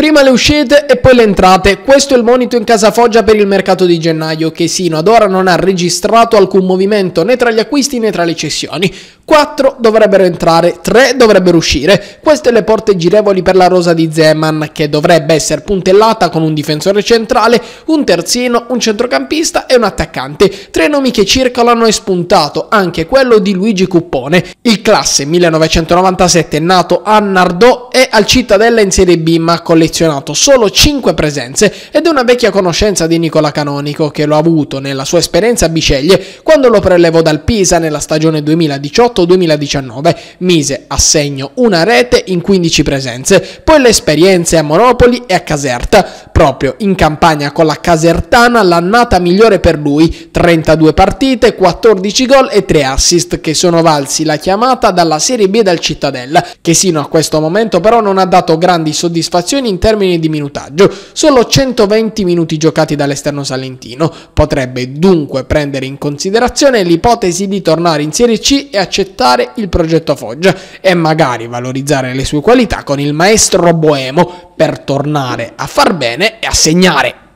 Prima le uscite e poi le entrate, questo è il monito in casa Foggia per il mercato di gennaio che sino ad ora non ha registrato alcun movimento né tra gli acquisti né tra le cessioni. 4 dovrebbero entrare, 3 dovrebbero uscire. Queste le porte girevoli per la rosa di Zeman che dovrebbe essere puntellata con un difensore centrale, un terzino, un centrocampista e un attaccante. Tre nomi che circolano e spuntato anche quello di Luigi Cuppone. Il classe 1997 nato a Nardò e al Cittadella in Serie B ma collezionato solo 5 presenze ed una vecchia conoscenza di Nicola Canonico che lo ha avuto nella sua esperienza a Biceglie quando lo prelevò dal Pisa nella stagione 2018 2019 mise a segno una rete in 15 presenze, poi le esperienze a Monopoli e a Caserta, proprio in campagna con la Casertana l'annata migliore per lui, 32 partite, 14 gol e 3 assist che sono valsi la chiamata dalla Serie B del Cittadella, che sino a questo momento però non ha dato grandi soddisfazioni in termini di minutaggio, solo 120 minuti giocati dall'esterno salentino, potrebbe dunque prendere in considerazione l'ipotesi di tornare in Serie C e accettare il progetto Foggia e magari valorizzare le sue qualità con il maestro boemo per tornare a far bene e a segnare.